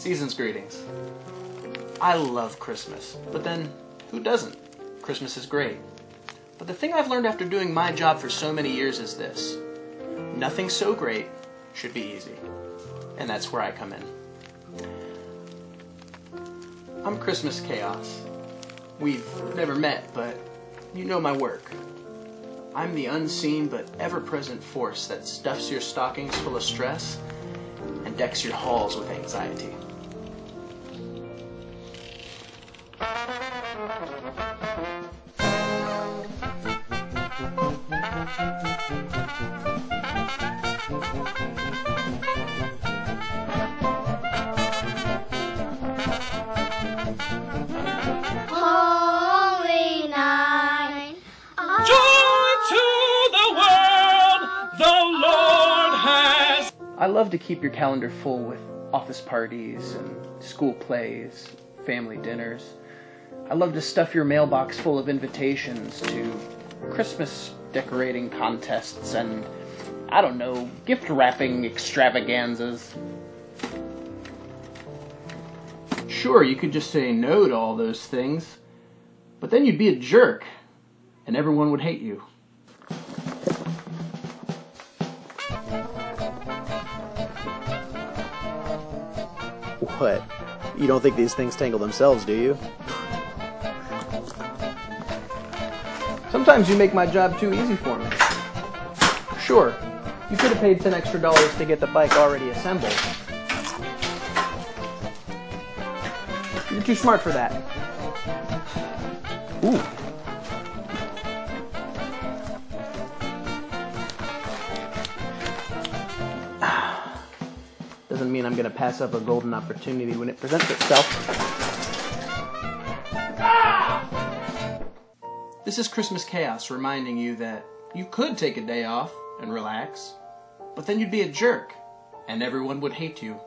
Season's greetings. I love Christmas, but then who doesn't? Christmas is great. But the thing I've learned after doing my job for so many years is this nothing so great should be easy. And that's where I come in. I'm Christmas Chaos. We've never met, but you know my work. I'm the unseen but ever present force that stuffs your stockings full of stress and decks your halls with anxiety. I love to keep your calendar full with office parties and school plays, family dinners. I love to stuff your mailbox full of invitations to Christmas decorating contests and, I don't know, gift wrapping extravaganzas. Sure, you could just say no to all those things, but then you'd be a jerk, and everyone would hate you. What? You don't think these things tangle themselves, do you? Sometimes you make my job too easy for me. Sure, you could have paid 10 extra dollars to get the bike already assembled. You're too smart for that. Ooh. Doesn't mean I'm gonna pass up a golden opportunity when it presents itself. This is Christmas Chaos reminding you that you could take a day off and relax, but then you'd be a jerk, and everyone would hate you.